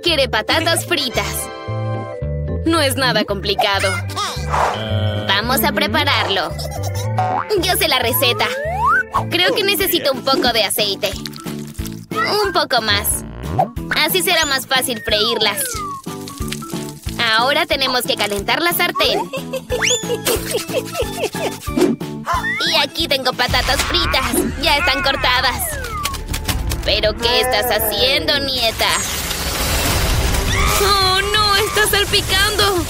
quiere patatas fritas. No es nada complicado. Vamos a prepararlo. Yo sé la receta. Creo que necesito un poco de aceite. Un poco más. Así será más fácil freírlas. Ahora tenemos que calentar la sartén. Y aquí tengo patatas fritas. Ya están cortadas. ¿Pero qué estás haciendo, nieta? ¡Oh, no! ¡Está salpicando!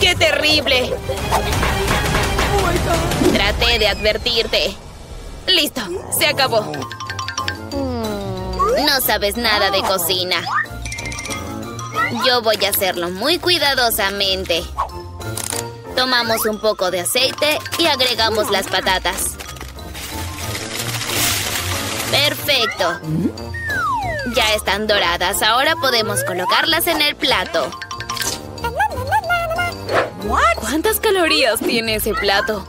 ¡Qué terrible! Traté de advertirte. Listo, se acabó. No sabes nada de cocina. Yo voy a hacerlo muy cuidadosamente. Tomamos un poco de aceite y agregamos las patatas. ¡Perfecto! Ya están doradas. Ahora podemos colocarlas en el plato. ¿Cuántas calorías tiene ese plato?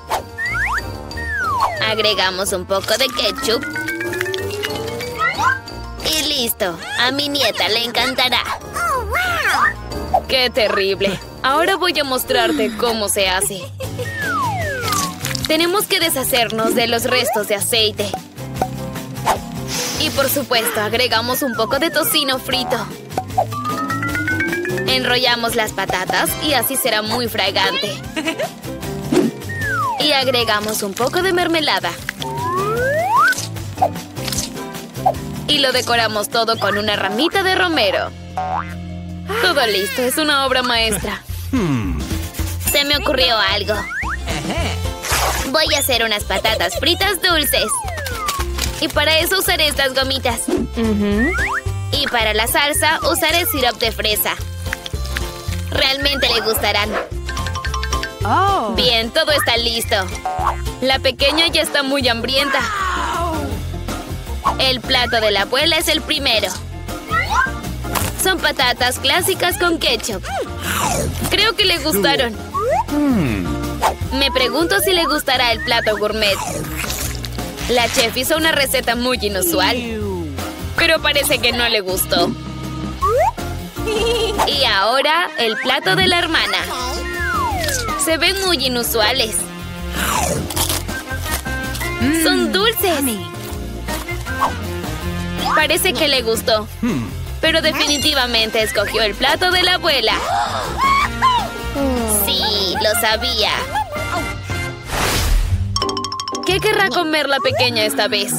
Agregamos un poco de ketchup. Y listo. A mi nieta le encantará. ¡Qué terrible! Ahora voy a mostrarte cómo se hace. Tenemos que deshacernos de los restos de aceite. Y por supuesto, agregamos un poco de tocino frito. Enrollamos las patatas y así será muy fragante. Y agregamos un poco de mermelada. Y lo decoramos todo con una ramita de romero. Todo listo, es una obra maestra. Se me ocurrió algo. Voy a hacer unas patatas fritas dulces. Y para eso usaré estas gomitas. Y para la salsa usaré sirop de fresa. Realmente le gustarán. Oh. Bien, todo está listo. La pequeña ya está muy hambrienta. El plato de la abuela es el primero. Son patatas clásicas con ketchup. Creo que le gustaron. Me pregunto si le gustará el plato gourmet. La chef hizo una receta muy inusual. Pero parece que no le gustó. Y ahora, el plato de la hermana. Se ven muy inusuales. Son dulces. Parece que le gustó. Pero definitivamente escogió el plato de la abuela. Sí, lo sabía. ¿Qué querrá comer la pequeña esta vez?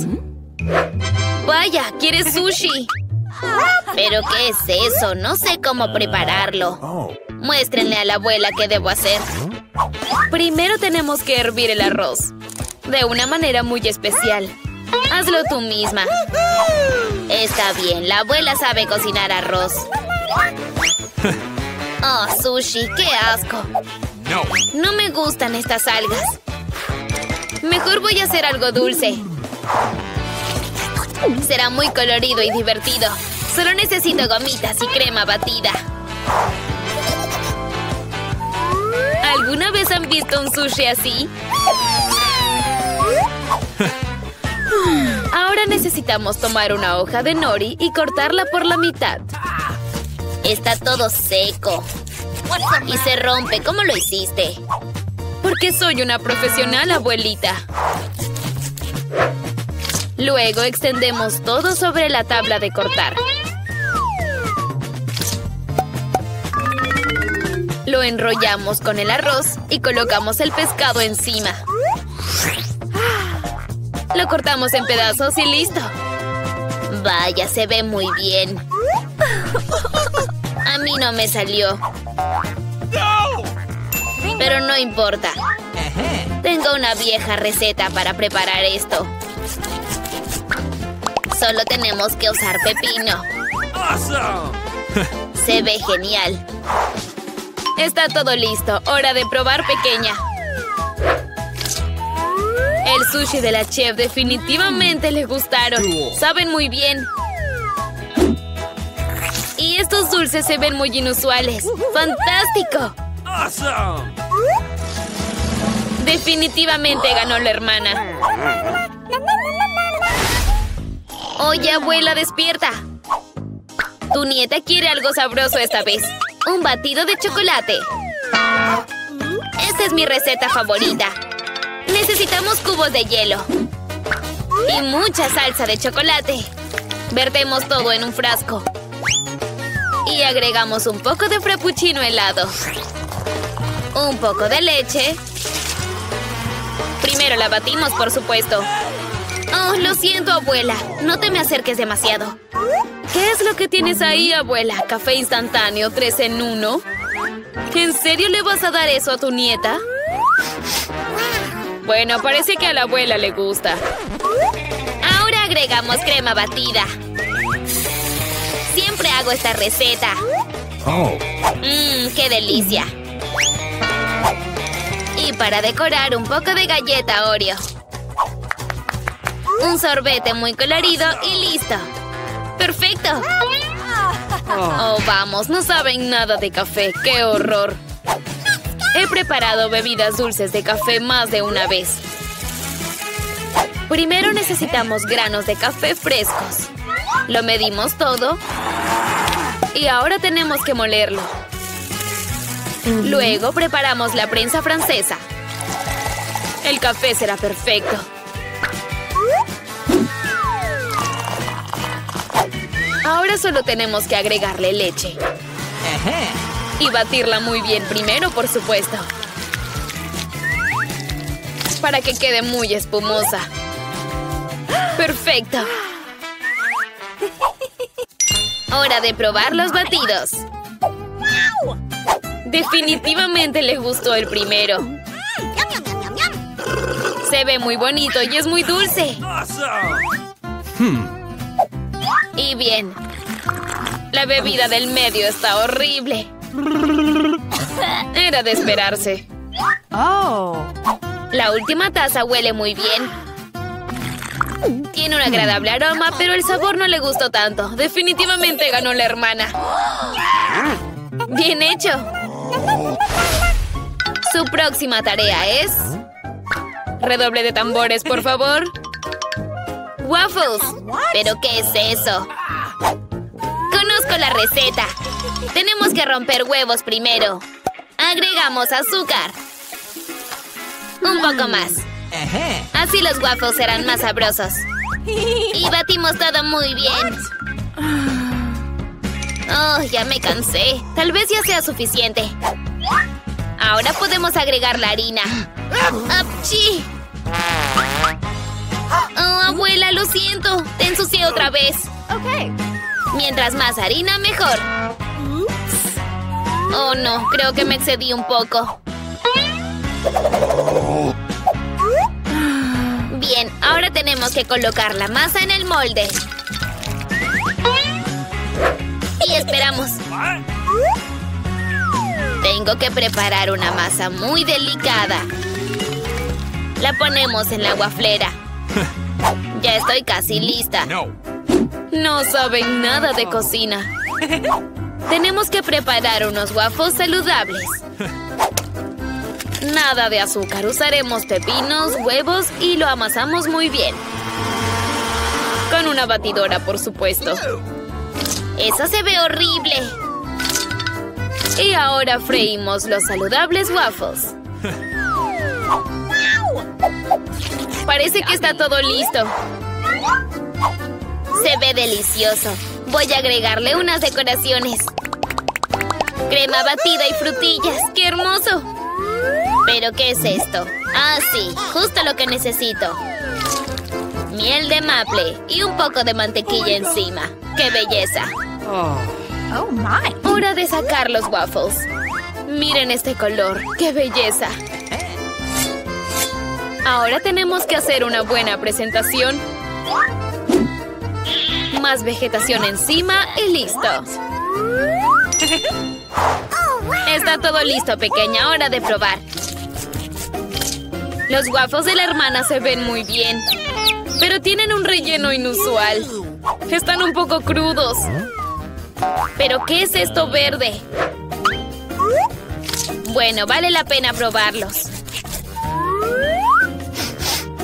Vaya, quiere sushi. ¿Pero qué es eso? No sé cómo prepararlo. Muéstrenle a la abuela qué debo hacer. Primero tenemos que hervir el arroz. De una manera muy especial. Hazlo tú misma. Está bien, la abuela sabe cocinar arroz. Oh, sushi, qué asco. No. No me gustan estas algas. Mejor voy a hacer algo dulce. Será muy colorido y divertido. Solo necesito gomitas y crema batida. ¿Alguna vez han visto un sushi así? Ahora necesitamos tomar una hoja de nori y cortarla por la mitad. Está todo seco. Y se rompe. ¿Cómo lo hiciste? Porque soy una profesional, abuelita. Luego extendemos todo sobre la tabla de cortar. Lo enrollamos con el arroz y colocamos el pescado encima. Lo cortamos en pedazos y listo. Vaya, se ve muy bien. A mí no me salió. Pero no importa. Tengo una vieja receta para preparar esto. Solo tenemos que usar pepino. Awesome. Se ve genial. Está todo listo. Hora de probar pequeña. El sushi de la chef definitivamente le gustaron. Saben muy bien. Y estos dulces se ven muy inusuales. ¡Fantástico! Definitivamente ganó la hermana. Oye, abuela, despierta. Tu nieta quiere algo sabroso esta vez. Un batido de chocolate. Esta es mi receta favorita. Necesitamos cubos de hielo. Y mucha salsa de chocolate. Vertemos todo en un frasco. Y agregamos un poco de frappuccino helado. Un poco de leche. Primero la batimos, por supuesto. Oh, lo siento, abuela. No te me acerques demasiado. ¿Qué es lo que tienes ahí, abuela? ¿Café instantáneo, tres en uno? ¿En serio le vas a dar eso a tu nieta? Bueno, parece que a la abuela le gusta. Ahora agregamos crema batida. Siempre hago esta receta. Oh. Mmm, qué delicia. Para decorar un poco de galleta Oreo. Un sorbete muy colorido y listo. ¡Perfecto! Oh, vamos, no saben nada de café. ¡Qué horror! He preparado bebidas dulces de café más de una vez. Primero necesitamos granos de café frescos. Lo medimos todo. Y ahora tenemos que molerlo. Luego preparamos la prensa francesa. El café será perfecto. Ahora solo tenemos que agregarle leche. Y batirla muy bien primero, por supuesto. Para que quede muy espumosa. ¡Perfecto! Hora de probar los batidos. Definitivamente le gustó el primero. Se ve muy bonito y es muy dulce. Y bien. La bebida del medio está horrible. Era de esperarse. Oh. La última taza huele muy bien. Tiene un agradable aroma, pero el sabor no le gustó tanto. Definitivamente ganó la hermana. Bien hecho. Su próxima tarea es... Redoble de tambores, por favor. Waffles. ¿Pero qué es eso? Conozco la receta. Tenemos que romper huevos primero. Agregamos azúcar. Un poco más. Así los waffles serán más sabrosos. Y batimos todo muy bien. Oh, ya me cansé. Tal vez ya sea suficiente. Ahora podemos agregar la harina. ¡Apchi! Oh, abuela, lo siento. Te ensucié otra vez. Okay. Mientras más harina, mejor. Oh, no. Creo que me excedí un poco. Bien, ahora tenemos que colocar la masa en el molde. Y esperamos. Tengo que preparar una masa muy delicada. La ponemos en la guaflera. Ya estoy casi lista. No. Saben nada de cocina. Tenemos que preparar unos waffles saludables. Nada de azúcar. Usaremos pepinos, huevos y lo amasamos muy bien. Con una batidora, por supuesto. Eso se ve horrible. Y ahora freímos los saludables waffles. Parece que está todo listo. Se ve delicioso. Voy a agregarle unas decoraciones. Crema batida y frutillas. ¡Qué hermoso! ¿Pero qué es esto? Ah, sí, justo lo que necesito. Miel de maple y un poco de mantequilla encima. ¡Qué belleza! Oh my. Hora de sacar los waffles. Miren este color. ¡Qué belleza! Ahora tenemos que hacer una buena presentación. Más vegetación encima y listo. Está todo listo, pequeña. Hora de probar. Los waffles de la hermana se ven muy bien. Pero tienen un relleno inusual. Están un poco crudos. ¿Pero qué es esto verde? Bueno, vale la pena probarlos.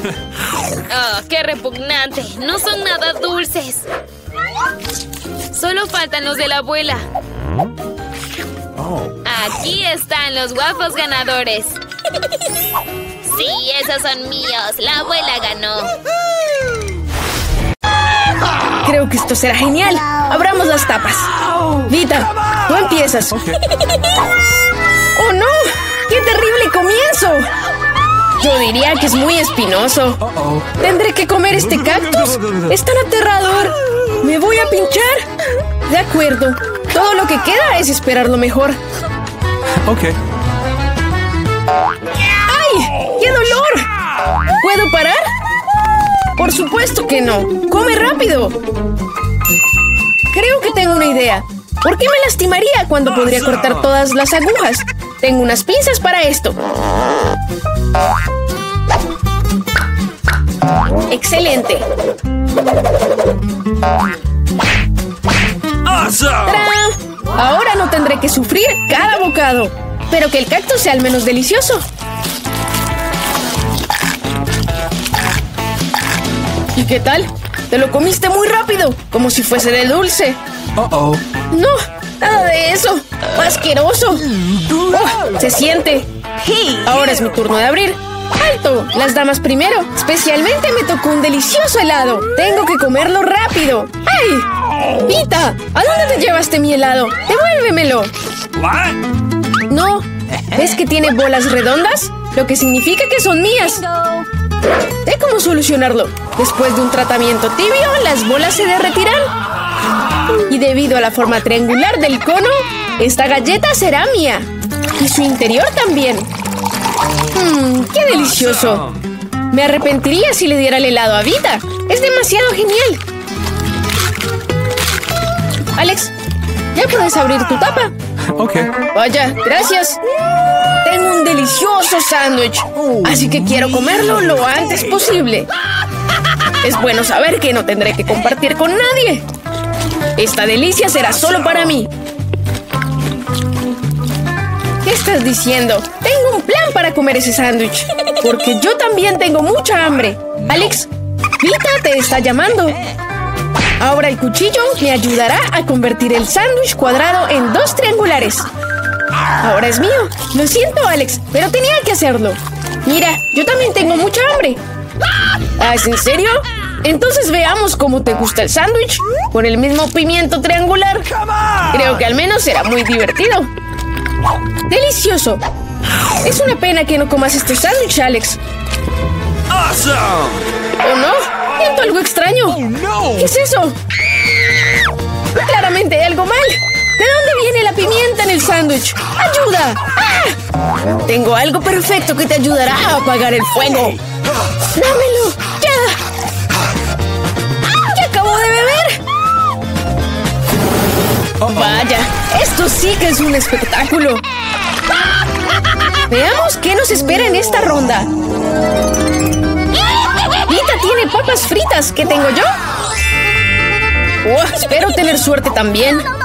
¡Oh, qué repugnante! No son nada dulces. Solo faltan los de la abuela. Aquí están los guapos ganadores. Sí, esos son míos. La abuela ganó. Creo que esto será genial. Abramos las tapas. Vita, tú empiezas. ¡Oh, no! ¡Qué terrible comienzo! Yo diría que es muy espinoso. ¿Tendré que comer este cactus? Es tan aterrador. ¿Me voy a pinchar? De acuerdo. Todo lo que queda es esperar lo mejor. Ok. ¡Ay! ¡Qué dolor! ¿Puedo parar? Por supuesto que no. ¡Come rápido! Creo que tengo una idea. ¿Por qué me lastimaría cuando podría cortar todas las agujas? Tengo unas pinzas para esto. ¡Excelente! Ahora no tendré que sufrir cada bocado. Pero que el cactus sea al menos delicioso. ¿Y qué tal? Te lo comiste muy rápido, como si fuese de dulce. Uh oh. No, nada de eso. ¡Asqueroso! Oh, se siente. Ahora es mi turno de abrir. ¡Alto! Las damas primero. Especialmente me tocó un delicioso helado. Tengo que comerlo rápido. ¡Ay! ¡Pita! ¿A dónde te llevaste mi helado? ¡Devuélvemelo! What? No. ¿Ves que tiene bolas redondas? Lo que significa que son mías. Sé cómo solucionarlo. Después de un tratamiento tibio, las bolas se derretirán. Y debido a la forma triangular del cono, esta galleta será mía. Y su interior también. Mmm, qué delicioso. Me arrepentiría si le diera el helado a Vita. Es demasiado genial. Alex, ya puedes abrir tu tapa. Ok. Vaya, gracias. Un delicioso sándwich, así que quiero comerlo lo antes posible. Es bueno saber que no tendré que compartir con nadie. Esta delicia será solo para mí. ¿Qué estás diciendo? Tengo un plan para comer ese sándwich. Porque yo también tengo mucha hambre. Alex, Vita te está llamando. Ahora el cuchillo me ayudará a convertir el sándwich cuadrado en dos triangulares. Ahora es mío. Lo siento, Alex, pero tenía que hacerlo. Mira, yo también tengo mucha hambre. ¿Ah, ¿es en serio? Entonces veamos cómo te gusta el sándwich con el mismo pimiento triangular. Creo que al menos será muy divertido. ¡Delicioso! Es una pena que no comas este sándwich, Alex. Awesome! ¿O no? Siento algo extraño. No! ¿Qué es eso? Claramente hay algo mal. ¿De dónde viene la pimienta en el sándwich? ¡Ayuda! ¡Ah! Tengo algo perfecto que te ayudará a apagar el fuego. ¡Dámelo! ¡Ya! ¿Qué acabo de beber? Vaya, esto sí que es un espectáculo. Veamos qué nos espera en esta ronda. Vita tiene papas fritas. ¿Qué tengo yo? Oh, espero tener suerte también.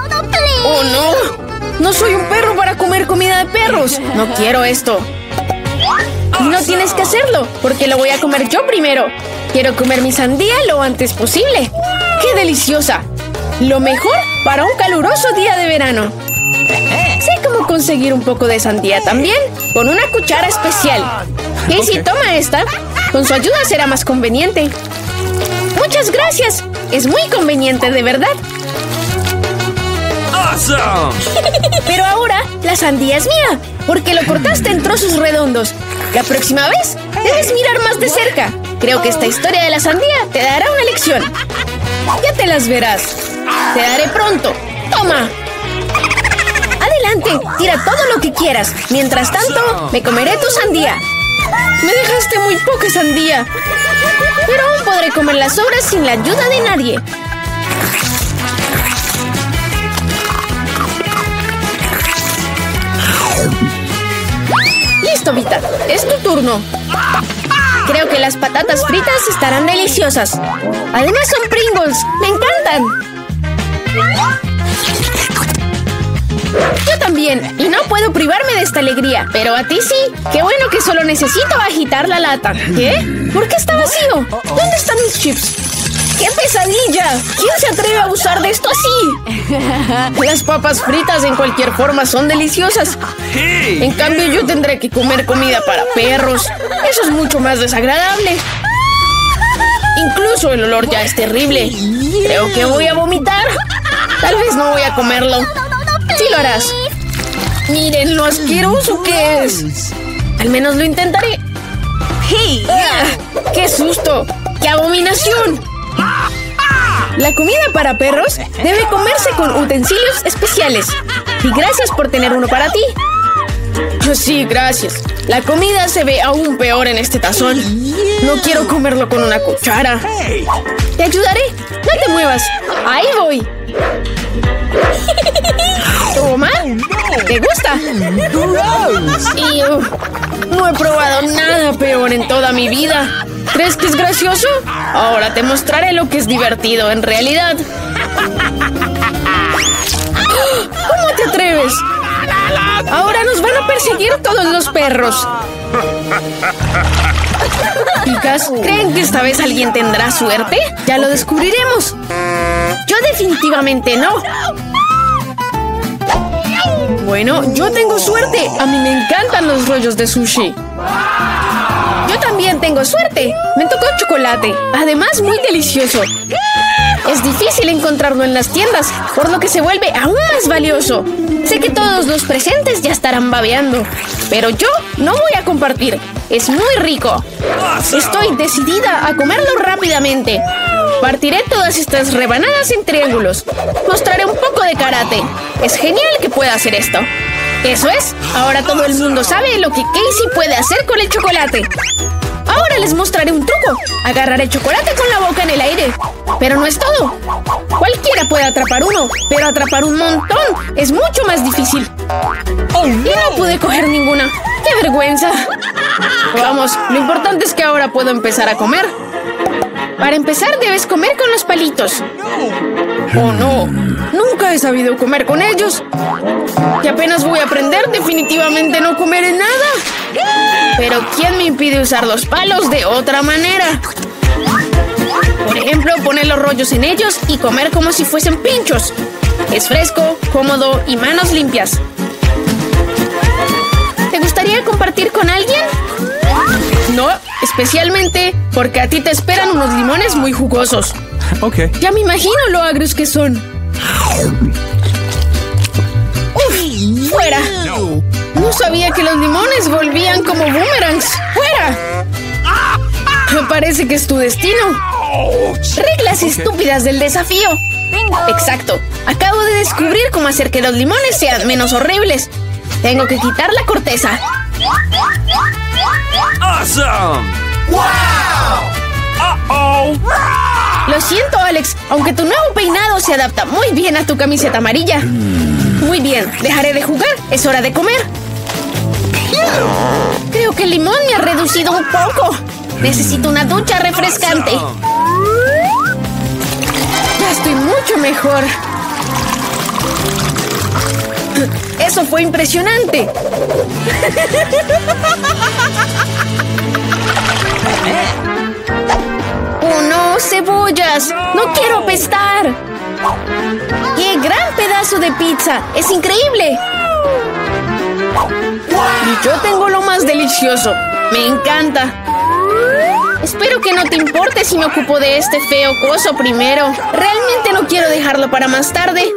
¡Oh, no! No soy un perro para comer comida de perros. No quiero esto. Y no tienes que hacerlo, porque lo voy a comer yo primero. Quiero comer mi sandía lo antes posible. ¡Qué deliciosa! Lo mejor para un caluroso día de verano. Sé cómo conseguir un poco de sandía también, con una cuchara especial. Casey, toma esta. Con su ayuda será más conveniente. Muchas gracias. Es muy conveniente, de verdad. Pero ahora la sandía es mía, porque lo cortaste en trozos redondos. La próxima vez debes mirar más de cerca. Creo que esta historia de la sandía te dará una lección. Ya te las verás. Te daré pronto. Toma. Adelante, tira todo lo que quieras. Mientras tanto, me comeré tu sandía. Me dejaste muy poca sandía. Pero aún podré comer las sobras sin la ayuda de nadie. Es tu turno. Creo que las patatas fritas estarán deliciosas. Además son Pringles. Me encantan. Yo también. Y no puedo privarme de esta alegría. Pero a ti sí. Qué bueno que solo necesito agitar la lata. ¿Qué? ¿Por qué está vacío? ¿Dónde están mis chips? ¡Qué pesadilla! ¿Quién se atreve a usar de esto así? Las papas fritas en cualquier forma son deliciosas. En cambio, yo tendré que comer comida para perros. Eso es mucho más desagradable. Incluso el olor ya es terrible. Creo que voy a vomitar. Tal vez no voy a comerlo. Sí lo harás. Miren lo asqueroso que es. Al menos lo intentaré. Hey. ¡Ah! ¡Qué susto! ¡Qué abominación! La comida para perros debe comerse con utensilios especiales. Y gracias por tener uno para ti. Sí, gracias. La comida se ve aún peor en este tazón. No quiero comerlo con una cuchara. Te ayudaré. No te muevas. Ahí voy. Toma. ¿Te gusta? Iu. No he probado nada peor en toda mi vida. ¿Crees que es gracioso? Ahora te mostraré lo que es divertido en realidad. ¿Cómo te atreves? Ahora nos van a perseguir todos los perros. Chicas, ¿creen que esta vez alguien tendrá suerte? Ya lo descubriremos. Yo definitivamente no. Bueno, yo tengo suerte. A mí me encantan los rollos de sushi. Yo también tengo suerte. Me tocó chocolate. Además, muy delicioso. Es difícil encontrarlo en las tiendas, por lo que se vuelve aún más valioso. Sé que todos los presentes ya estarán babeando, pero yo no voy a compartir. Es muy rico. Estoy decidida a comerlo rápidamente. Partiré todas estas rebanadas en triángulos. Mostraré un poco de karate. Es genial que pueda hacer esto. Eso es. Ahora todo el mundo sabe lo que Casey puede hacer con el chocolate. Ahora les mostraré un truco. Agarraré chocolate con la boca en el aire. Pero no es todo. Cualquiera puede atrapar uno, pero atrapar un montón es mucho más difícil. Y no pude coger ninguna. ¡Qué vergüenza! Vamos, lo importante es que ahora puedo empezar a comer. Para empezar, debes comer con los palitos. Oh, no. Nunca he sabido comer con ellos. Y apenas voy a aprender, definitivamente no comeré nada. Pero ¿quién me impide usar los palos de otra manera? Por ejemplo, poner los rollos en ellos y comer como si fuesen pinchos. Es fresco, cómodo y manos limpias. ¿Te gustaría compartir con alguien? No, especialmente porque a ti te esperan unos limones muy jugosos. Okay. Ya me imagino lo agrios que son. ¡Uf! ¡Fuera! No sabía que los limones volvían como boomerangs. ¡Fuera! Me parece que es tu destino. Reglas estúpidas del desafío. Exacto. Acabo de descubrir cómo hacer que los limones sean menos horribles. Tengo que quitar la corteza. Awesome. Uh-oh. Lo siento, Alex, aunque tu nuevo peinado se adapta muy bien a tu camiseta amarilla. Muy bien, dejaré de jugar. Es hora de comer. Creo que el limón me ha reducido un poco. Necesito una ducha refrescante. Ya estoy mucho mejor. Eso fue impresionante. ¡Oh no, cebollas! ¡No quiero apestar! ¡Qué gran pedazo de pizza! ¡Es increíble! Y yo tengo lo más delicioso. Me encanta. Espero que no te importe si me ocupo de este feo coso primero. Realmente no quiero dejarlo para más tarde.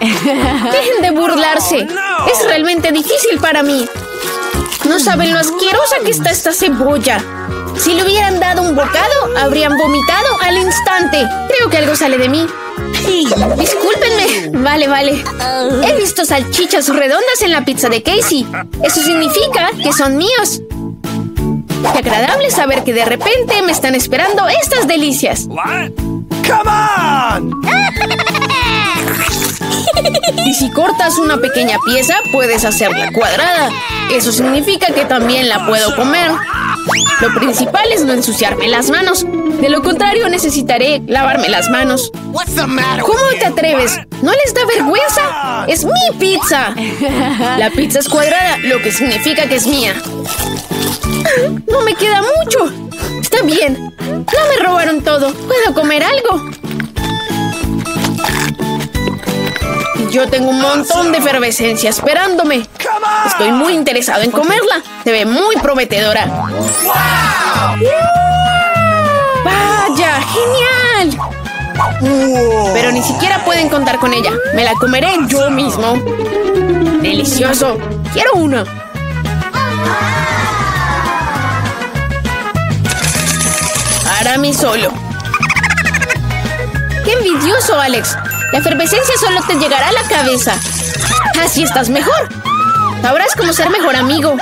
Dejen de burlarse. Es realmente difícil para mí. No saben lo asquerosa que está esta cebolla. Si le hubieran dado un bocado, habrían vomitado al instante. Creo que algo sale de mí. Discúlpenme. Vale, vale. He visto salchichas redondas en la pizza de Casey. Eso significa que son míos. Qué agradable saber que de repente me están esperando estas delicias. What? Come on. Y si cortas una pequeña pieza, puedes hacerla cuadrada. Eso significa que también la puedo comer. Lo principal es no ensuciarme las manos. De lo contrario, necesitaré lavarme las manos. ¿Cómo te atreves? ¿No les da vergüenza? ¡Es mi pizza! La pizza es cuadrada, lo que significa que es mía. No me queda mucho. Está bien. No me robaron todo. ¿Puedo comer algo? Yo tengo un montón de efervescencia esperándome. Estoy muy interesado en comerla. Se ve muy prometedora. ¡Vaya! ¡Genial! Pero ni siquiera pueden contar con ella. Me la comeré yo mismo. ¡Delicioso! ¡Quiero una! Para mí solo. ¡Qué envidioso, Alex! La efervescencia solo te llegará a la cabeza. Así estás mejor. Sabrás cómo ser mejor amigo.